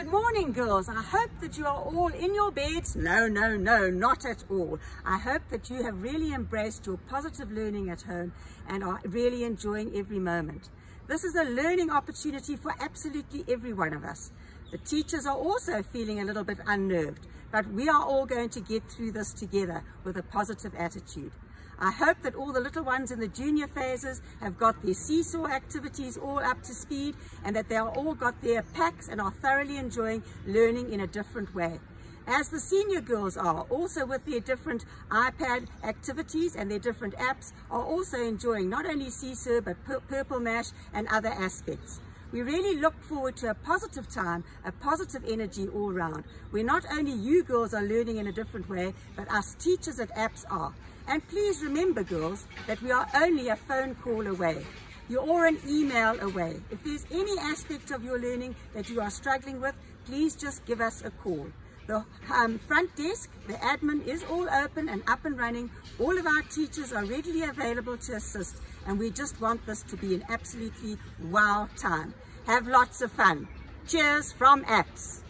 Good morning, girls. I hope that you are all in your beds. No, no, no, not at all. I hope that you have really embraced your positive learning at home and are really enjoying every moment. This is a learning opportunity for absolutely every one of us. The teachers are also feeling a little bit unnerved, but we are all going to get through this together with a positive attitude. I hope that all the little ones in the junior phases have got their seesaw activities all up to speed and that they are all got their packs and are thoroughly enjoying learning in a different way. As the senior girls are, also with their different iPad activities and their different apps, are also enjoying not only Seesaw but Purple Mash and other aspects. We really look forward to a positive time, a positive energy all round, where not only you girls are learning in a different way, but us teachers at APPS are. And please remember, girls, that we are only a phone call away. You're or an email away. If there's any aspect of your learning that you are struggling with, please just give us a call. The um, front desk, the admin is all open and up and running. All of our teachers are readily available to assist and we just want this to be an absolutely wow time. Have lots of fun. Cheers from APPS.